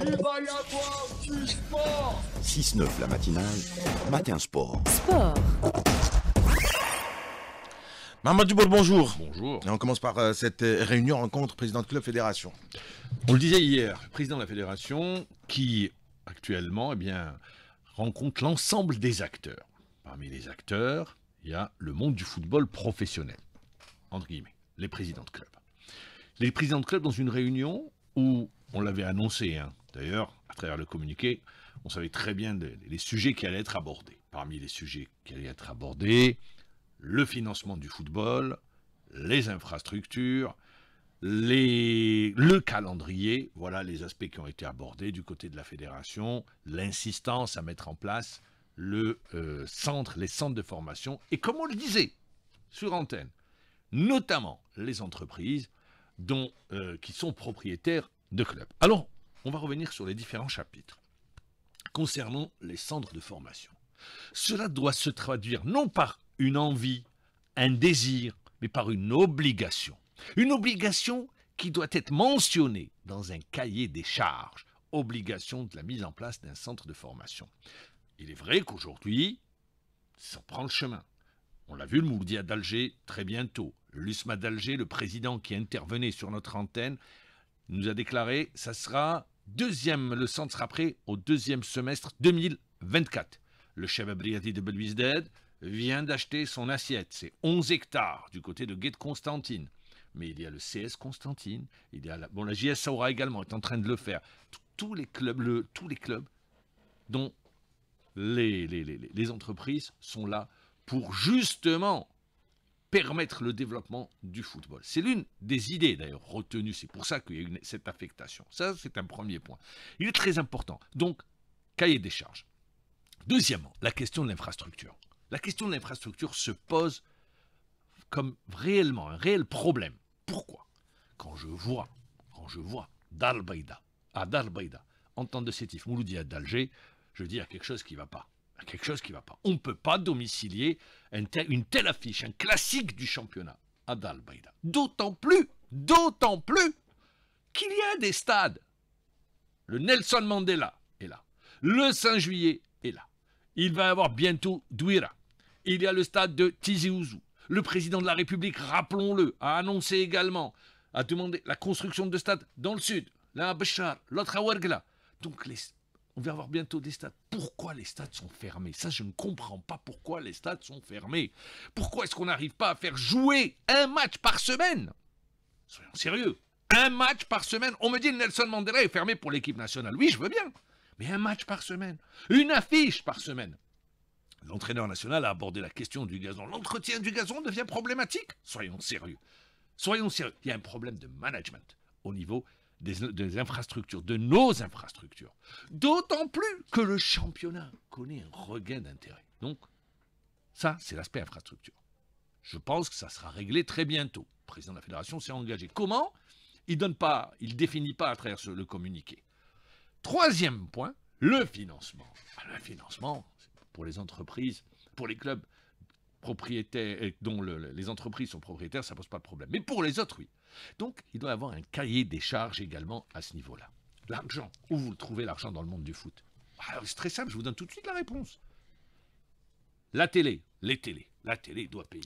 Il va y avoir du sport 6-9 la matinale, matin sport. Sport. Mamadou Bol, bonjour. Bonjour. Et on commence par euh, cette euh, réunion rencontre président de club fédération. On le disait hier, président de la fédération qui actuellement eh bien, rencontre l'ensemble des acteurs. Parmi les acteurs, il y a le monde du football professionnel, entre guillemets, les présidents de club. Les présidents de club dans une réunion où on l'avait annoncé, hein. d'ailleurs, à travers le communiqué, on savait très bien les sujets qui allaient être abordés. Parmi les sujets qui allaient être abordés, le financement du football, les infrastructures, le calendrier, voilà les aspects qui ont été abordés du côté de la fédération, l'insistance à mettre en place le euh, centre, les centres de formation, et comme on le disait sur antenne, notamment les entreprises dont, euh, qui sont propriétaires de clubs. Alors, on va revenir sur les différents chapitres. Concernant les centres de formation, cela doit se traduire non par une envie, un désir, mais par une obligation. Une obligation qui doit être mentionnée dans un cahier des charges. Obligation de la mise en place d'un centre de formation. Il est vrai qu'aujourd'hui, ça prend le chemin. On l'a vu, le Mouloudia d'Alger, très bientôt. L'USMA d'Alger, le président qui intervenait sur notre antenne, nous a déclaré ça sera deuxième, le centre sera prêt au deuxième semestre 2024. Le chef Abriati de Belouizdad vient d'acheter son assiette, c'est 11 hectares du côté de Guet Constantine. Mais il y a le CS Constantine, il y a la, bon, la JS Saoura également est en train de le faire. Tous les clubs, le, tous les clubs dont les, les, les, les entreprises sont là pour justement permettre le développement du football. C'est l'une des idées d'ailleurs retenues, c'est pour ça qu'il y a eu cette affectation. Ça, c'est un premier point. Il est très important. Donc, cahier des charges. Deuxièmement, la question de l'infrastructure. La question de l'infrastructure se pose comme réellement un réel problème. Pourquoi? Quand je vois, quand je vois Dalbaïda, à Dalbaïda, en temps de sétif, Mouloudia d'Alger, je y a quelque chose qui ne va pas. Quelque chose qui ne va pas. On ne peut pas domicilier une telle affiche, un classique du championnat à Dalbaïda. D'autant plus, d'autant plus qu'il y a des stades. Le Nelson Mandela est là. Le Saint-Juillet est là. Il va y avoir bientôt Douira. Il y a le stade de Tizi Ouzou. Le président de la République, rappelons-le, a annoncé également, a demandé la construction de stades dans le sud. L'un à Béchar, l'autre à Ouargla. Donc les, on va avoir bientôt des stades. Pourquoi les stades sont fermés? Ça, je ne comprends pas pourquoi les stades sont fermés. Pourquoi est-ce qu'on n'arrive pas à faire jouer un match par semaine? Soyons sérieux. Un match par semaine. On me dit Nelson Mandela est fermé pour l'équipe nationale. Oui, je veux bien. Mais un match par semaine. Une affiche par semaine. L'entraîneur national a abordé la question du gazon. L'entretien du gazon devient problématique? Soyons sérieux. Soyons sérieux. Il y a un problème de management au niveau des, infrastructures, de nos infrastructures. D'autant plus que le championnat connaît un regain d'intérêt. Donc, ça, c'est l'aspect infrastructure. Je pense que ça sera réglé très bientôt. Le président de la fédération s'est engagé. Comment? Il donne pas, il définit pas à travers le communiqué. Troisième point, le financement. Ah, Le financement, pour les entreprises, pour les clubs propriétaires, dont le- le- les entreprises sont propriétaires, ça pose pas de problème. Mais pour les autres, oui. Donc, il doit y avoir un cahier des charges également à ce niveau-là. L'argent, où vous trouvez l'argent dans le monde du foot? Ah, C'est très simple, je vous donne tout de suite la réponse. La télé, les télés, la télé doit payer.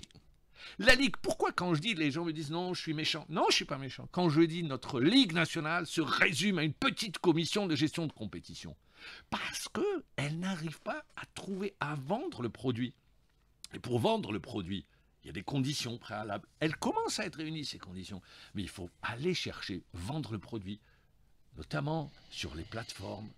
La Ligue, pourquoi quand je dis, les gens me disent non, je suis méchant? Non, je suis pas méchant. Quand je dis notre Ligue nationale se résume à une petite commission de gestion de compétition. Parce que elle n'arrive pas à trouver, à vendre le produit. Et pour vendre le produit, il y a des conditions préalables. Elles commencent à être réunies, ces conditions. Mais il faut aller chercher, vendre le produit, notamment sur les plateformes.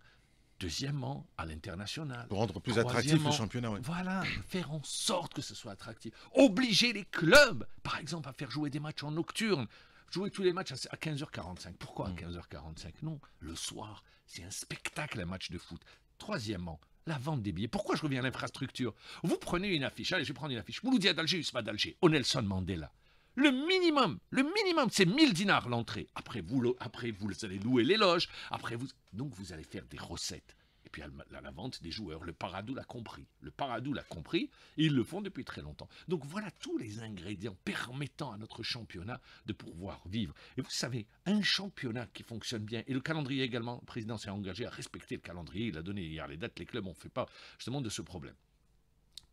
Deuxièmement, à l'international. Pour rendre plus attractif le championnat. ouais. Voilà, faire en sorte que ce soit attractif. Obliger les clubs, par exemple, à faire jouer des matchs en nocturne. Jouer tous les matchs à à 15h45. Pourquoi à 15h45 Non, le soir, c'est un spectacle, un match de foot. Troisièmement, la vente des billets. Pourquoi je reviens à l'infrastructure? Vous prenez une affiche, allez, je vais prendre une affiche. Mouloudia d'Alger, Usma d'Alger, au Nelson Mandela. Le minimum, le minimum, c'est 1000 dinars l'entrée. Après vous, après, vous allez louer les loges. Après, vous, donc vous allez faire des recettes. Et puis la, la vente des joueurs. Le Paradou l'a compris. Le Paradou l'a compris. Ils le font depuis très longtemps. Donc voilà tous les ingrédients permettant à notre championnat de pouvoir vivre. Et vous savez, un championnat qui fonctionne bien, et le calendrier également, le président s'est engagé à respecter le calendrier. Il a donné hier les dates, les clubs n'ont fait pas justement de ce problème.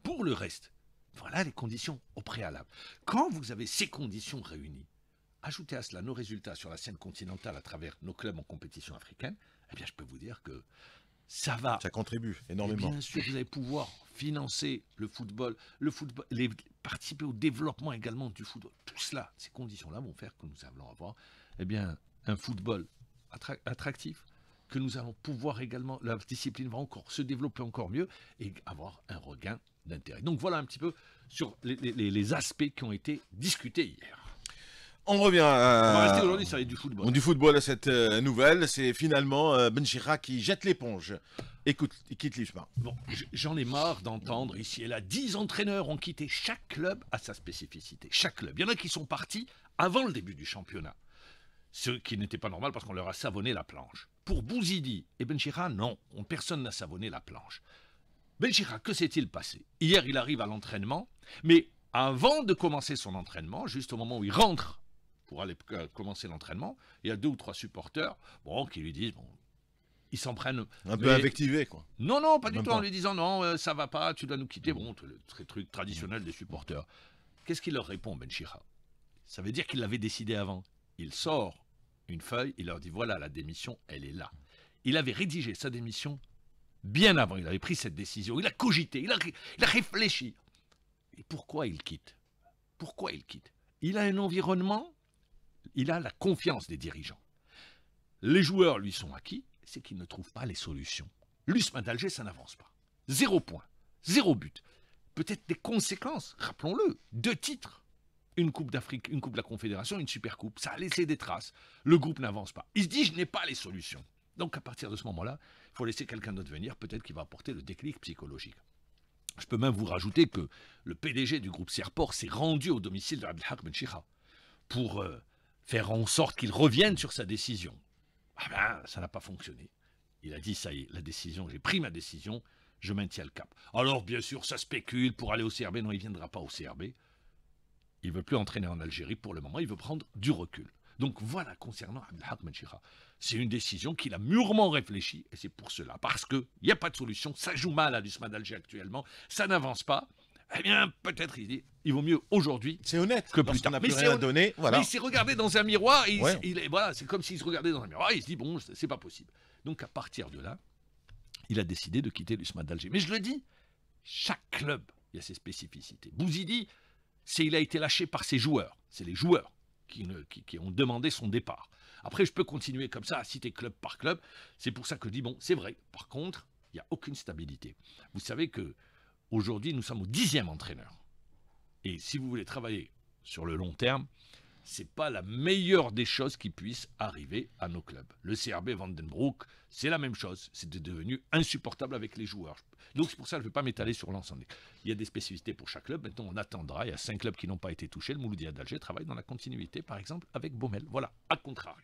Pour le reste, voilà les conditions au préalable. Quand vous avez ces conditions réunies, ajoutez à cela nos résultats sur la scène continentale à travers nos clubs en compétition africaine, eh bien je peux vous dire que ça va. Ça contribue Et énormément. bien sûr, vous allez pouvoir financer le football, le football, les- participer au développement également du football. Tout cela, ces conditions-là vont faire que nous allons avoir, eh bien, un football attra- attractif, que nous allons pouvoir également, la discipline va encore se développer encore mieux et avoir un regain d'intérêt. Donc voilà un petit peu sur les, les- les aspects qui ont été discutés hier. On revient On va rester à... aujourd'hui sur du football. Du football à cette euh, nouvelle, c'est finalement euh, Benchira qui jette l'éponge. Écoute, il quitte l'IFMA. Bon, j'en ai marre d'entendre ici et là. Dix entraîneurs ont quitté. Chaque club a sa spécificité. Chaque club. Il y en a qui sont partis avant le début du championnat. Ce qui n'était pas normal parce qu'on leur a savonné la planche. Pour Bouzidi et Benchira, non. On- Personne n'a savonné la planche. Benchira, que s'est-il passé? Hier, il arrive à l'entraînement, mais avant de commencer son entraînement, juste au moment où il rentre pour aller euh, commencer l'entraînement, il y a deux ou trois supporters bon, qui lui disent, bon, ils s'en prennent Un peu Mais- invectivé, quoi. non, non, pas du tout, en lui disant non, euh, ça va pas, tu dois nous quitter. Bon, le très truc traditionnel des supporters. Qu'est-ce qu'il leur répond, Benchira Ça veut dire qu'il l'avait décidé avant. Il sort une feuille, il leur dit voilà, la démission, elle est là. Il avait rédigé sa démission bien avant, il avait pris cette décision, il a cogité, il a, ré- il a réfléchi. Et pourquoi il quitte? Pourquoi il quitte? Il a un environnement, il a la confiance des dirigeants. Les joueurs lui sont acquis, c'est qu'ils ne trouvent pas les solutions. L'USMA d'Alger, ça n'avance pas. Zéro point, zéro but. Peut-être des conséquences, rappelons-le, deux titres. Une Coupe d'Afrique, une Coupe de la Confédération, une Super Coupe. Ça a laissé des traces. Le groupe n'avance pas. Il se dit, je n'ai pas les solutions. Donc à partir de ce moment-là, il faut laisser quelqu'un d'autre venir, peut-être qui va apporter le déclic psychologique. Je peux même vous rajouter que le PDG du groupe Serport s'est rendu au domicile de Abdelhak Ben pour euh, faire en sorte qu'il revienne sur sa décision. Ah ben, ça n'a pas fonctionné. Il a dit, ça y est, la décision, j'ai pris ma décision, je maintiens le cap. Alors, bien sûr, ça spécule pour aller au CRB. Non, il ne viendra pas au CRB. Il veut plus entraîner en Algérie pour le moment, il veut prendre du recul. Donc voilà, concernant Abdelhak Menchira, c'est une décision qu'il a mûrement réfléchie, et c'est pour cela, parce qu'il n'y a pas de solution, ça joue mal à l'USMA d'Alger actuellement, ça n'avance pas, eh bien, peut-être il dit, il vaut mieux aujourd'hui C'est honnête. Que plus tard. Mais plus c'est rien à donner, voilà. mais il s'est regardé dans un miroir et il, Ouais. voilà, c'est comme s'il se regardait dans un miroir. Il se dit bon, c'est c'est pas possible. Donc à partir de là, il a décidé de quitter l'USMA d'Alger. Mais je le dis, chaque club, il y a ses spécificités. Bouzidi, c'est il a été lâché par ses joueurs. C'est les joueurs qui, ne- qui- qui ont demandé son départ. Après, je peux continuer comme ça à citer club par club. C'est pour ça que je dis bon, c'est vrai. Par contre, il n'y a aucune stabilité. Vous savez que aujourd'hui, nous sommes au dixième entraîneur. Et si vous voulez travailler sur le long terme, c'est pas la meilleure des choses qui puissent arriver à nos clubs. Le CRB Vandenbroek, c'est la même chose. C'est de- devenu insupportable avec les joueurs. Donc c'est pour ça que je ne vais pas m'étaler sur l'ensemble. Il y a des spécificités pour chaque club. Maintenant, on attendra. Il y a cinq clubs qui n'ont pas été touchés. Le Mouloudia d'Alger travaille dans la continuité, par exemple, avec Baumel. Voilà, à contrario.